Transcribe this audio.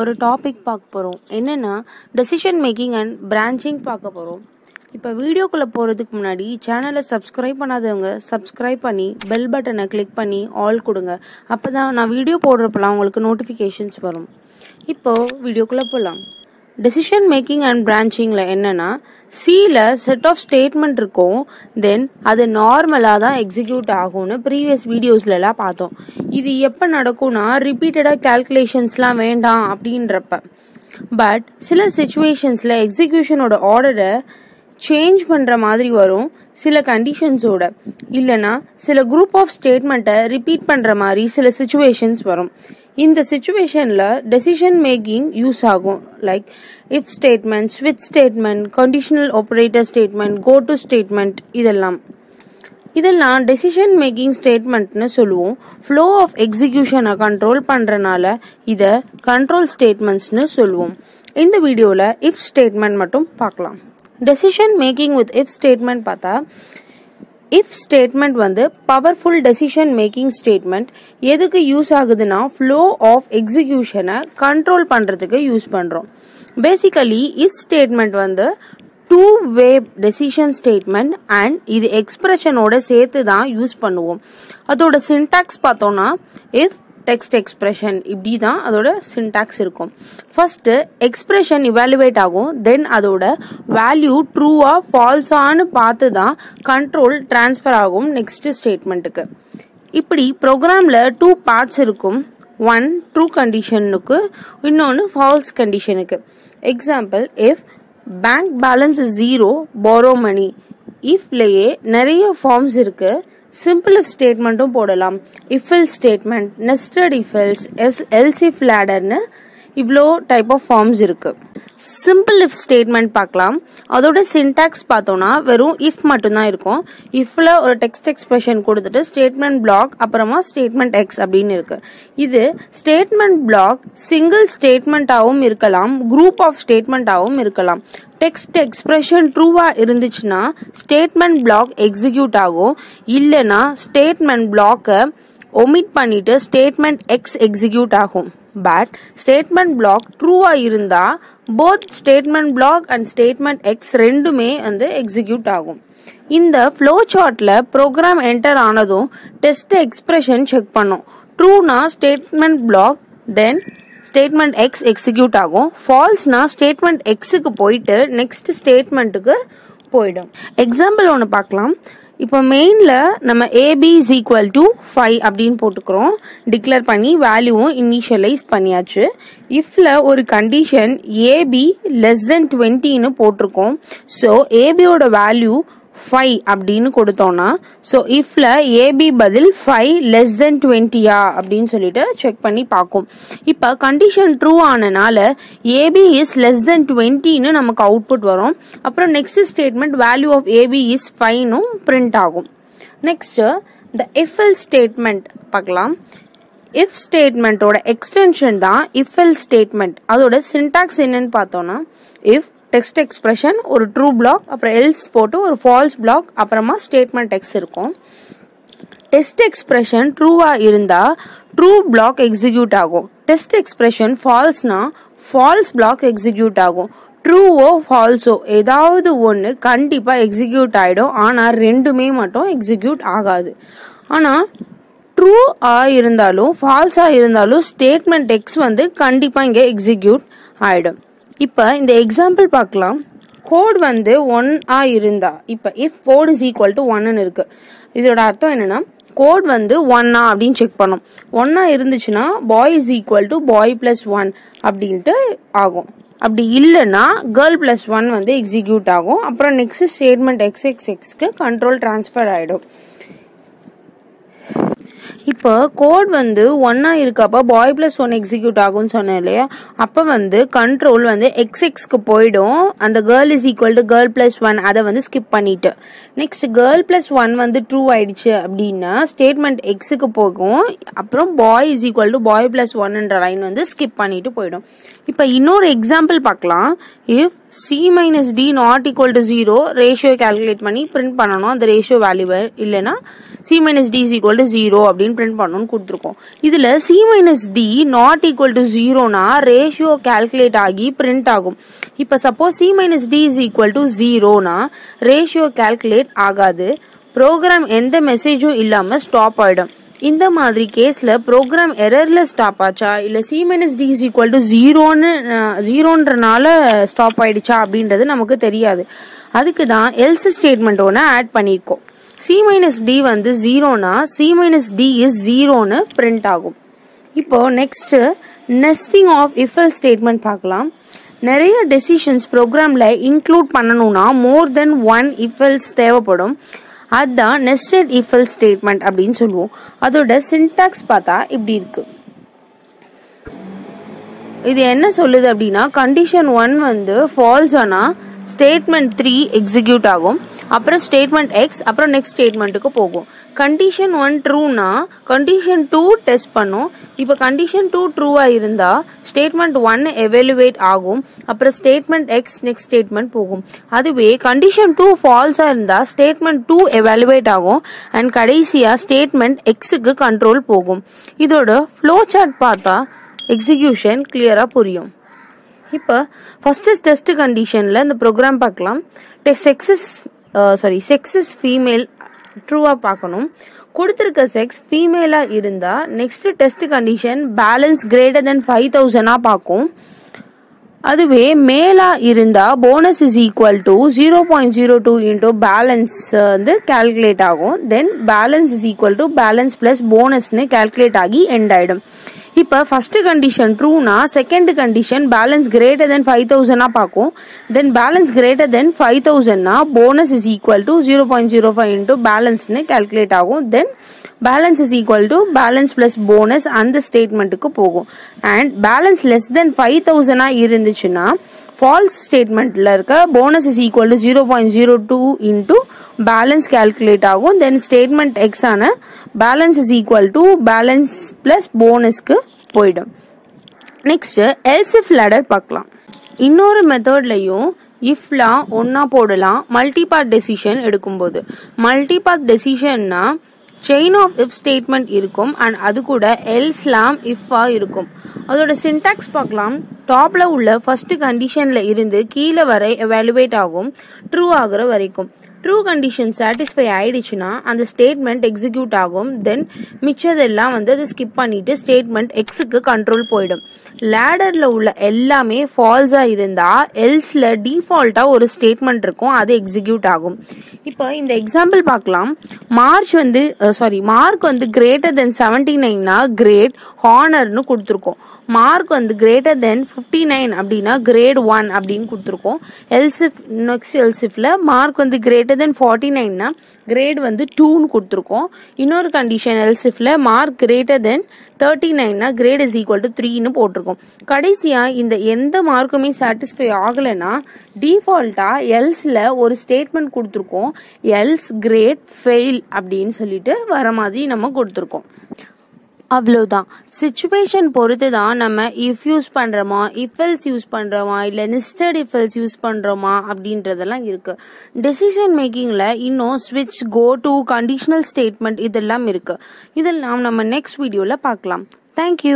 ஒரு டாபிக் பார்க்க போகிறோம். என்னென்னா டெசிஷன் மேக்கிங் அண்ட் பிரான்ச்சிங் பார்க்க போகிறோம். இப்போ வீடியோக்குள்ளே போகிறதுக்கு முன்னாடி சேனலை சப்ஸ்கிரைப் பண்ணாதவங்க சப்ஸ்கிரைப் பண்ணி பெல் பட்டனை கிளிக் பண்ணி ஆல் கொடுங்க. அப்போ தான் நான் வீடியோ போடுறப்பெல்லாம் உங்களுக்கு நோட்டிஃபிகேஷன்ஸ் வரும். இப்போது வீடியோக்குள்ளே போகலாம். டெசிஷன் மேக்கிங் அண்ட் பிரான்ச்சிங்கில் என்னென்னா சியில் செட் ஆஃப் ஸ்டேட்மெண்ட் இருக்கும் தென் அது நார்மலாக தான் எக்ஸிக்யூட் ஆகும்னு ப்ரீவியஸ் வீடியோஸ்லலாம் பார்த்தோம். இது எப்போ நடக்கும்னா ரிப்பீட்டடாக கேல்குலேஷன்ஸ்லாம் வேண்டாம் அப்படின்றப்ப. பட் சில சுச்சுவேஷன்ஸில் எக்ஸிக்யூஷனோட ஆர்டரை சேஞ்ச் பண்ணுற மாதிரி வரும் சில கண்டிஷன்ஸோட இல்லைனா சில குரூப் ஆஃப் ஸ்டேட்மெண்ட்டை ரிப்பீட் பண்ணுற மாதிரி சில சுச்சுவேஷன்ஸ் வரும். இந்த சுச்சுவேஷனில் டெசிஷன் மேக்கிங் யூஸ் ஆகும். லைக் இஃப் ஸ்டேட்மெண்ட் ஸ்விட்ச் statement conditional operator statement go to statement இதெல்லாம். இதெல்லாம் டெசிஷன் மேக்கிங் ஸ்டேட்மெண்ட்னு சொல்லுவோம். ஃப்ளோ ஆஃப் எக்ஸிக்யூஷனை கண்ட்ரோல் பண்ணுறனால இதை கண்ட்ரோல் ஸ்டேட்மெண்ட்ஸ்னு சொல்லுவோம். இந்த வீடியோவில் இஃப் ஸ்டேட்மெண்ட் மட்டும் பார்க்கலாம். Decision making with if statement பார்த்தா இஃப் ஸ்டேட்மெண்ட் வந்து பவர்ஃபுல் டெசிஷன் மேக்கிங் ஸ்டேட்மெண்ட் எதுக்கு யூஸ் ஆகுதுன்னா ஃப்ளோ ஆஃப் எக்ஸிக்யூஷனை கண்ட்ரோல் பண்ணுறதுக்கு யூஸ் பண்ணுறோம் பேசிக்கலி இஃப் ஸ்டேட்மெண்ட் வந்து two way decision statement and இது எக்ஸ்பிரஷனோட சேர்த்து தான் யூஸ் பண்ணுவோம். அதோட சின்டாக்ஸ் பார்த்தோம்னா இஃப் டெக்ஸ்ட் எக்ஸ்பிரஷன் இப்படி தான் அதோட சின்டாக்ஸ் இருக்கும். ஃபர்ஸ்ட் எக்ஸ்பிரஷன் இவாலுவேட் ஆகும். தென் அதோட வேல்யூ ட்ரூவா ஃபால்ஸான்னு பார்த்து தான் கண்ட்ரோல் டிரான்ஸ்ஃபர் ஆகும் நெக்ஸ்ட் ஸ்டேட்மெண்ட்டுக்கு இப்படி ப்ரோக்ராமில் டூ பார்ட்ஸ் இருக்கும். ஒன் ட்ரூ கண்டிஷனுக்கு இன்னொன்று ஃபால்ஸ் கண்டிஷனுக்கு example if bank balance zero borrow money இஃப்லேயே நிறைய ஃபார்ம்ஸ் இருக்குது சிம்பிள் இஃப் ஸ்டேட்மெண்ட்டும் போடலாம். If else statement nested if else S else if லேடர்னு இவ்வளோ டைப் ஆஃப் ஃபார்ம்ஸ் இருக்கு. சிம்பிள் இஃப் ஸ்டேட்மெண்ட் பார்க்கலாம். அதோட சின்டாக்ஸ் பார்த்தோம்னா வெறும் இஃப் மட்டும்தான் இருக்கும். இஃப்ல ஒரு டெக்ஸ்ட் எக்ஸ்பிரஷன் கொடுத்துட்டு ஸ்டேட்மெண்ட் பிளாக் அப்புறமா ஸ்டேட்மெண்ட் எக்ஸ் அப்படின்னு இருக்கு. இது ஸ்டேட்மெண்ட் பிளாக் சிங்கிள் ஸ்டேட்மெண்ட்டாகவும் இருக்கலாம் குரூப் ஆஃப் ஸ்டேட்மெண்ட்டாகவும் இருக்கலாம். டெக்ஸ்ட் எக்ஸ்பிரஷன் ட்ரூவா இருந்துச்சுன்னா ஸ்டேட்மெண்ட் பிளாக் எக்ஸிக்யூட் ஆகும். இல்லைன்னா ஸ்டேட்மெண்ட் பிளாக்கை ஒமிட் பண்ணிட்டு ஸ்டேட்மெண்ட் எக்ஸ் எக்ஸிக்யூட் ஆகும். பட் ஸ்டேட்மெண்ட் பிளாக் ட்ரூவா இருந்தா both statement block and statement X ரெண்டுமே வந்து எக்ஸிக்யூட் ஆகும். இந்த ஃப்ளோ சார்ட்ல ப்ரோக்ராம் என்டர் ஆனதும் டெஸ்ட் எக்ஸ்பிரஷன் செக் பண்ணும். ட்ரூனா statement block then statement X execute ஆகும். ஃபால்ஸ்னா ஸ்டேட்மெண்ட் எக்ஸுக்கு போயிட்டு நெக்ஸ்ட் ஸ்டேட்மெண்ட்டுக்கு போயிடும். எக்ஸாம்பிள் ஒன்று பார்க்கலாம். இப்போ மெயினில் நம்ம AB is equal to five அப்படின்னு போட்டுக்கிறோம். டிக்ளேர் பண்ணி வேல்யூவும் இனிஷியலைஸ் பண்ணியாச்சு. இஃப்பில் ஒரு கண்டிஷன் ஏபி லெஸ் தென் டுவெண்ட்டின்னு போட்டிருக்கோம். ஸோ ஏபியோட வேல்யூ ஃபைவ் அப்படின்னு கொடுத்தோம்னா ஸோ இஃப்ல ஏபி பதில் ஃபைவ் லெஸ் தென் டுவெண்ட்டியா அப்படின்னு சொல்லிட்டு செக் பண்ணி பார்க்கும். இப்போ கண்டிஷன் ட்ரூ ஆனனால ஏபி இஸ் லெஸ் தென் டுவெண்ட்டின்னு நமக்கு அவுட்புட் வரும். அப்புறம் next statement value of AB is ஃபைனும் print ஆகும். நெக்ஸ்ட் இந்த இஃப்எல் ஸ்டேட்மெண்ட் பார்க்கலாம். இஃப் ஸ்டேட்மெண்ட்டோட எக்ஸ்டென்ஷன் தான் இஃப்எல் ஸ்டேட்மெண்ட் அதோட சின்டாக்ஸ் என்னன்னு பார்த்தோம்னா இஃப் டெக்ஸ்ட் எக்ஸ்பிரஷன் ஒரு ட்ரூ பிளாக் அப்புறம் எல்ஸ் போட்டு ஒரு ஃபால்ஸ் பிளாக் அப்புறமா ஸ்டேட்மெண்ட் எக்ஸ் இருக்கும். டெஸ்ட் எக்ஸ்பிரஷன் ட்ரூவாக இருந்தால் ட்ரூ பிளாக் எக்ஸிக்யூட் ஆகும். டெஸ்ட் எக்ஸ்பிரஷன் ஃபால்ஸ்னா ஃபால்ஸ் பிளாக் எக்ஸிக்யூட் ஆகும். ட்ரூவோ ஃபால்ஸோ ஏதாவது ஒன்று கண்டிப்பாக எக்ஸிக்யூட் ஆகிடும் ஆனால் ரெண்டுமே மட்டும் எக்ஸிக்யூட் ஆகாது. ஆனால் ட்ரூ ஆ இருந்தாலும் ஃபால்ஸாக இருந்தாலும் ஸ்டேட்மெண்ட் எக்ஸ் வந்து கண்டிப்பாக இங்கே எக்ஸிக்யூட் ஆகிடும் இப்போ இந்த எக்ஸாம்பிள் பார்க்கலாம். கோட் வந்து ஒன்னாக இருந்தால் இருந்தா. இப்போ if code is equal to ஒன்னு இருக்கு. இதோட அர்த்தம் என்னன்னா கோட் வந்து ஒன்னா அப்படின்னு செக் பண்ணோம் ஒன்னா இருந்துச்சுன்னா boy is equal to boy plus one அப்படின்ட்டு ஆகும். அப்படி இல்லைன்னா கேர்ள் பிளஸ் ஒன் வந்து எக்ஸிக்யூட் ஆகும். அப்புறம் நெக்ஸ்ட் ஸ்டேட்மெண்ட் எக்ஸ் எக்ஸ் எக்ஸ்க்கு கண்ட்ரோல் டிரான்ஸ்ஃபர் ஆகிடும் இப்போ கோட் வந்து ஒன்னா இருக்கப்ப பாய் பிளஸ் ஒன் எக்ஸிக்யூட் ஆகும்னு சொன்னேன் இல்லையா? அப்போ வந்து கண்ட்ரோல் வந்து எக்ஸ் எக்ஸ்க்கு போயிடும். அந்த girl is equal to girl plus one அதை வந்து ஸ்கிப் பண்ணிட்டு. நெக்ஸ்ட் கேர்ள் பிளஸ் ஒன் வந்து ட்ரூ ஆயிடுச்சு அப்படின்னா ஸ்டேட்மெண்ட் எக்ஸுக்கு போகும். அப்புறம் boy is equal to boy plus ஒன்ன்ற line வந்து ஸ்கிப் பண்ணிட்டு போயிடும். இப்போ இன்னொரு எக்ஸாம்பிள் பார்க்கலாம். If C minus D not equal to zero ratio calculate பண்ணி பிரிண்ட் பண்ணணும். அந்த ரேஷியோ வேல்யூ இல்லைன்னா C minus D is equal to zero அப்படின்னு பிரிண்ட் பண்ணணும்னு கொடுத்துருக்கோம். இதில் C minus D not equal to ஜீரோனா ratio calculate ஆகி பிரிண்ட் ஆகும். இப்போ suppose C minus D is equal to ஜீரோனா ratio calculate ஆகாது. ப்ரோக்ராம் எந்த மெசேஜும் இல்லாமல் ஸ்டாப் ஆகிடும் இந்த மாதிரி கேஸில் ப்ரோக்ராம் எரரில் ஸ்டாப் ஆச்சா? இல்லை C minus D is equal to ஜீரோன்னு ஜீரோன்றனால ஸ்டாப் ஆயிடுச்சா அப்படின்றது நமக்கு தெரியாது. அதுக்கு தான் எல்ஸ் ஸ்டேட்மெண்ட் ஒன்று ஆட் பண்ணியிருக்கோம். சி மைனஸ் டி வந்து ஜீரோனா சி மைனஸ் டி இஸ் ஜீரோன்னு பிரிண்ட் ஆகும். இப்போது next nesting of if else statement பார்க்கலாம். நிறைய டெசிஷன்ஸ் ப்ரோக்ராமில் இன்க்ளூட் பண்ணணும்னா மோர் தென் ஒன் இஃபல்ஸ் தேவைப்படும். அதுதான் நெஸ்டட் இஃபல் ஸ்டேட்மெண்ட் அப்படின்னு சொல்லுவோம். அதோட சின்டாக்ஸ் பார்த்தா இப்படி இருக்குது இது என்ன சொல்லுது அப்படின்னா கண்டிஷன் ஒன் வந்து ஃபால்ஸ் ஆனால் ஸ்டேட்மெண்ட் த்ரீ எக்ஸிக்யூட் ஆகும். அப்புறம் ஸ்டேட்மெண்ட் எக்ஸ் அப்புறம் நெக்ஸ்ட் ஸ்டேட்மெண்ட்டுக்கு போகும். கண்டிஷன் ஒன் ட்ரூனா கண்டிஷன் டூ டெஸ்ட் பண்ணும். இப்போ கண்டிஷன் டூ ட்ரூவாக இருந்தால் ஸ்டேட்மெண்ட் ஒன் எவலுவேட் ஆகும். அப்புறம் ஸ்டேட்மெண்ட் எக்ஸ் நெக்ஸ்ட் ஸ்டேட்மெண்ட் போகும். அதுவே கண்டிஷன் டூ ஃபால்ஸாக இருந்தால் ஸ்டேட்மெண்ட் டூ எவாலுவேட் ஆகும். அண்ட் கடைசியாக ஸ்டேட்மெண்ட் எக்ஸுக்கு கண்ட்ரோல் போகும். இதோட ஃப்ளோ சார்ட் பார்த்தா எக்ஸிக்யூஷன் கிளியராக புரியும். இப்போ ஃபர்ஸ்ட் டெஸ்ட் கண்டிஷனில் இந்த ப்ரோக்ராம் பார்க்கலாம். Sex is sorry sex is female ட்ரூவாக பார்க்கணும். கொடுத்துருக்க செக்ஸ் ஃபீமேலாக இருந்தால் next test condition balance greater than five தௌசண்டாக பார்க்கும். அதுவே மேலாக இருந்தால் bonus is equal to zero point zero two into balance வந்து கால்குலேட் ஆகும். Then balance is equal to balance plus போனஸ்னு calculate ஆகி எண்ட் ஆகிடும் இப்போ first condition ட்ரூனா second condition balance greater than five தௌசண்டா பார்க்கும் then balance greater than five தௌசண்ட்னா bonus is equal to zero point zero five into பேலன்ஸ்னு calculate ஆகும். Then balance is equal to balance plus bonus அந்த ஸ்டேட்மெண்ட்டுக்கு போகும். And balance less than five தௌசண்டா இருந்துச்சுன்னா false ஸ்டேட்மெண்ட்ல இருக்க bonus is equal to zero point zero two into balance calculate ஆகும். Then statement X ஆன balance is equal to balance plus போனஸ்க்கு போயிடும். Next elsif ladder பார்க்கலாம். இன்னொரு மெத்தட்லையும் இஃப்லாம் ஒன்னா போடலாம் மல்டிபார்ட் டெசிஷன் எடுக்கும்போது. மல்டிபார்ட் டெசிஷன்னா செயின் ஆஃப் இஃப் ஸ்டேட்மெண்ட் இருக்கும் அண்ட் அது கூட எல்ஸ்லாம் இஃபா இருக்கும். அதோட சின்டாக்ஸ் பார்க்கலாம். டாப்ல உள்ள ஃபர்ஸ்ட் கண்டிஷன்ல இருந்து கீழே வரை எவாலுவேட் ஆகும் ட்ரூ ஆகுற வரைக்கும். ட்ரூ கண்டிஷன் சாட்டிஸ்ஃபை ஆயிடுச்சுன்னா அந்த ஸ்டேட்மெண்ட் எக்ஸிக்யூட் ஆகும். தென் மிச்சதெல்லாம் வந்து அதை ஸ்கிப் பண்ணிட்டு ஸ்டேட்மெண்ட் எக்ஸுக்கு கண்ட்ரோல் போயிடும். லேடர்ல உள்ள எல்லாமே ஃபால்ஸா இருந்தா எல்ஸ்ல டிஃபால்ட்டா ஒரு ஸ்டேட்மெண்ட் இருக்கும் அது எக்ஸிக்யூட் ஆகும். இப்போ இந்த எக்ஸாம்பிள் பார்க்கலாம். மார்ச் வந்து சாரி மார்க் வந்து கிரேட்டர் தென் செவன்டி நைன்னா கிரேட் ஹானர்னு கொடுத்துருக்கோம். மார்க் வந்து கிரேட்டர் தென் ஃபிஃப்டி நைன் அப்படின்னா கிரேட் ஒன் அப்படின்னு கொடுத்துருக்கோம். எல்சிஃப் நெக்ஸ்ட் எல்சிஃபில் மார்க் வந்து கிரேட்டர் தென் ஃபார்ட்டி நைன்னா கிரேட் வந்து டூன்னு கொடுத்துருக்கோம். இன்னொரு கண்டிஷன் எல்சிஃபில் மார்க் கிரேட்டர் தென் தேர்ட்டி நைன்னா கிரேட் இஸ் ஈக்குவல் டு த்ரீன்னு போட்டிருக்கோம். கடைசியாக இந்த எந்த மார்க்குமே சாட்டிஸ்ஃபை ஆகலைன்னா டிஃபால்ட்டாக எல்ஸில் ஒரு ஸ்டேட்மெண்ட் கொடுத்துருக்கோம். எல்ஸ் கிரேட் ஃபெயில் அப்படின்னு சொல்லிட்டு வர மாதிரி நம்ம கொடுத்துருக்கோம். அவ்வளோதான் சுச்சுவேஷன் பொறுத்து தான் நம்ம இஃப் யூஸ் பண்ணுறோமா இஃபெல்ஸ் யூஸ் பண்ணுறோமா இல்லை நிஸ்டட் இஃபெல்ஸ் யூஸ் பண்ணுறோமா அப்படின்றதெல்லாம் இருக்குது டெசிஷன் மேக்கிங்கில் இன்னும் ஸ்விட்ச் கோ டு கண்டிஷனல் ஸ்டேட்மெண்ட் இதெல்லாம் இருக்குது இதெல்லாம் நம்ம நெக்ஸ்ட் வீடியோவில் பார்க்கலாம். தேங்க்யூ